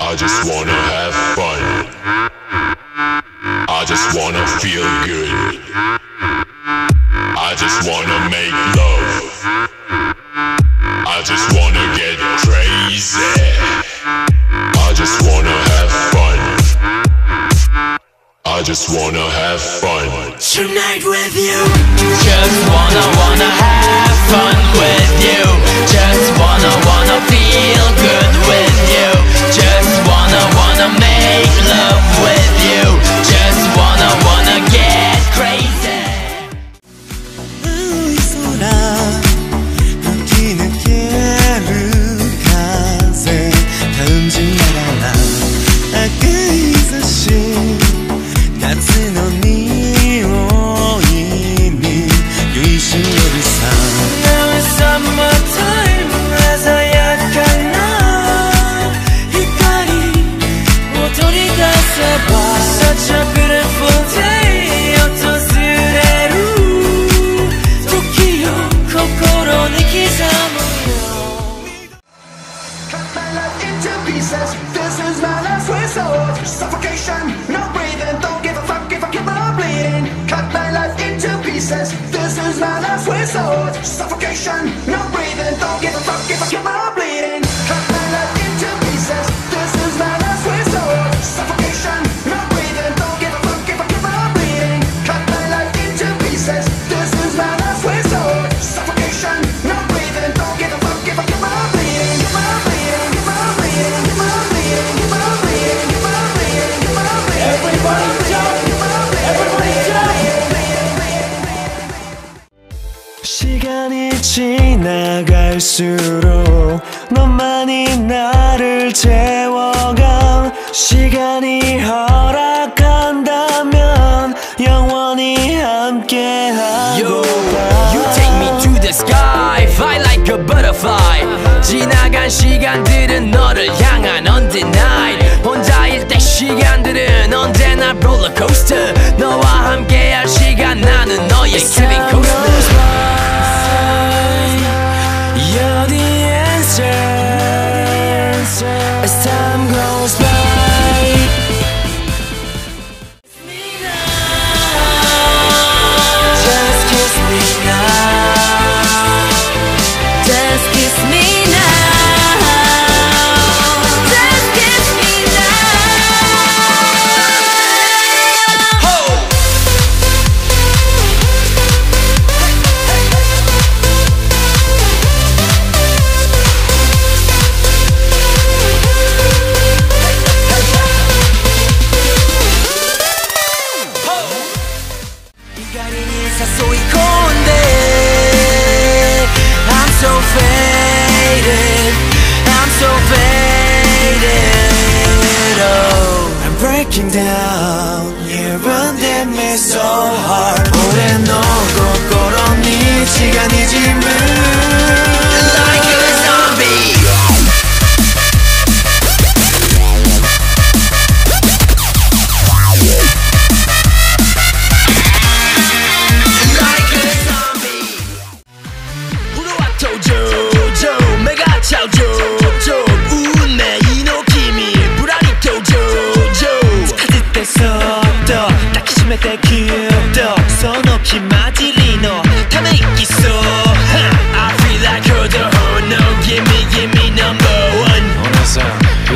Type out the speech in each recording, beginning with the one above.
I just wanna have fun. I just wanna feel good. I just wanna make love. I just wanna get crazy. I just wanna have fun. I just wanna have fun. Tonight with you Just wanna Suffocation, no breathing. Don't give a fuck if I keep on bleeding. Cut my life into pieces. This is my last resort. Suffocation, no breathing. Don't give a fuck if I keep on bleeding. Cut 지나갈수록 너만이 나를 채워가 시간이 허락한다면 영원히 함께하고 Yo, you take me to the sky Fly like a butterfly. 지나간 시간들은 너를 향한 undenied 혼자일 때 시간들은 언제나 롤러코스터 너와 함께할 시간 나는 너의 킬 faded. I'm so faded. Oh I'm breaking down. You wounded me so hard. 俺 さん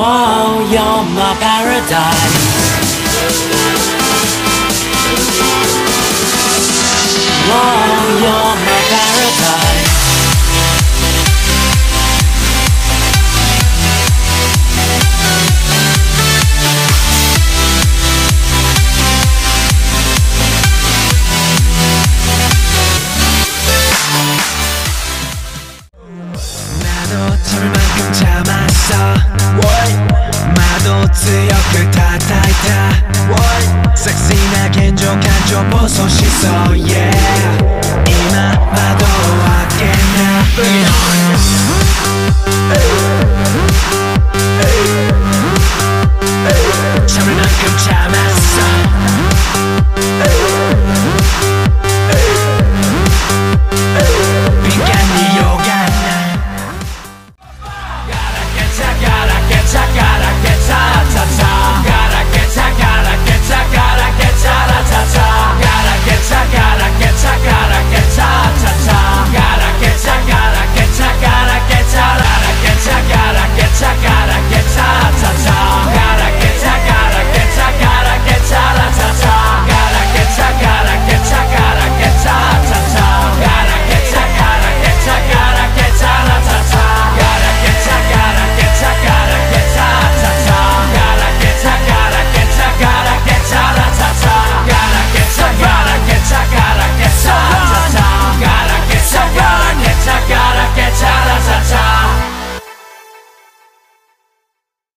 Wow, you're my paradise. Wow, you're Gotta get ya, gotta get cha cha. Gotta get.